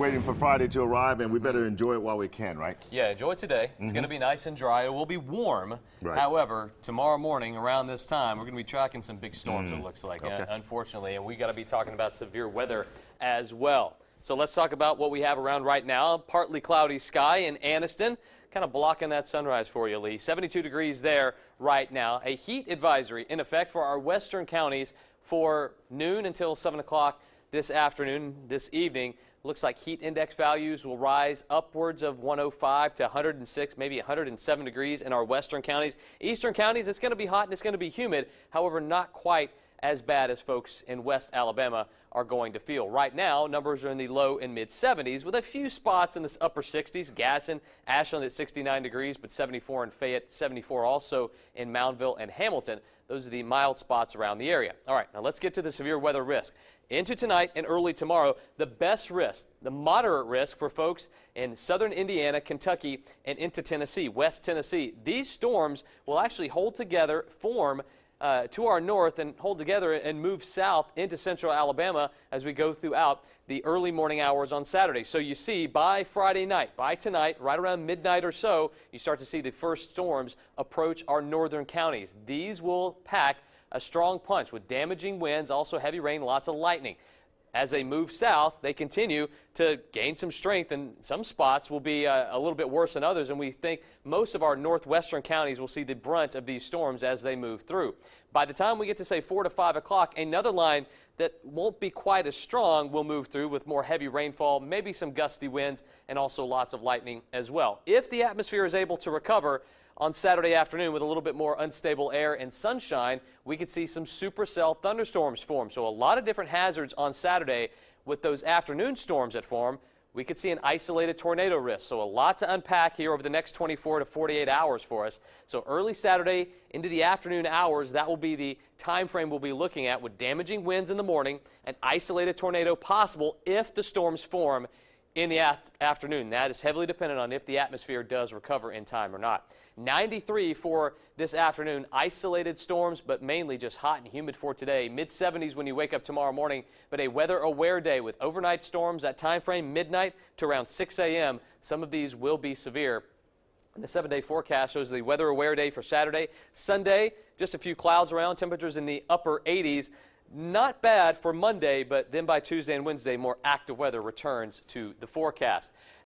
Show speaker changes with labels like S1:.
S1: waiting for Friday to arrive, and we better enjoy it while we can, right?
S2: Yeah, enjoy it today. It's going to be nice and dry. It will be warm.
S1: Right.
S2: However, tomorrow morning around this time, we're going to be tracking some big storms, it looks like,
S1: Mm. Okay.
S2: uh, unfortunately. And we got to be talking about severe weather as well. So let's talk about what we have around right now. Partly cloudy sky in Anniston, kind of blocking that sunrise for you, Lee. 72 degrees there right now. A heat advisory in effect for our western counties for noon until 7 o'clock this afternoon, this evening. Looks like heat index values will rise upwards of 105 to 106, maybe 107 degrees in our western counties. Eastern counties, it's going to be hot and it's going to be humid. However, not quite as bad as folks in West Alabama are going to feel. Right now, numbers are in the low and mid 70s with a few spots in the upper 60s. Gadsden, Ashland at 69 degrees, but 74 in Fayette, 74 also in Moundville and Hamilton. Those are the mild spots around the area. All right, now let's get to the severe weather risk. Into tonight and early tomorrow, the best risk, the moderate risk for folks in southern Indiana, Kentucky, and into Tennessee, West Tennessee. These storms will actually hold together, form uh, to our north and hold together and move south into central Alabama as we go throughout the early morning hours on Saturday. So you see, by Friday night, by tonight, right around midnight or so, you start to see the first storms approach our northern counties. These will pack a strong punch with damaging winds, also heavy rain, lots of lightning. As they move south, they continue to gain some strength, and some spots will be uh, a little bit worse than others. And we think most of our northwestern counties will see the brunt of these storms as they move through. By the time we get to say 4 to 5 o'clock, another line that won't be quite as strong will move through with more heavy rainfall, maybe some gusty winds, and also lots of lightning as well. If the atmosphere is able to recover, on Saturday afternoon with a little bit more unstable air and sunshine, we could see some supercell thunderstorms form. So a lot of different hazards on Saturday with those afternoon storms that form. We could see an isolated tornado risk. So a lot to unpack here over the next 24 to 48 hours for us. So early Saturday into the afternoon hours, that will be the time frame we'll be looking at with damaging winds in the morning, an isolated tornado possible if the storms form in the af- afternoon. That is heavily dependent on if the atmosphere does recover in time or not. 93 for this afternoon. Isolated storms, but mainly just hot and humid for today. Mid 70s when you wake up tomorrow morning, but a weather aware day with overnight storms at time frame midnight to around 6 a.m. Some of these will be severe. And the seven day forecast shows the weather aware day for Saturday. Sunday, just a few clouds around, temperatures in the upper 80s. Not bad for Monday, but then by Tuesday and Wednesday, more active weather returns to the forecast.